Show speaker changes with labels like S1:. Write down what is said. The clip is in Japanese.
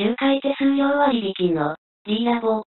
S1: 周回手数料割引の D ラボ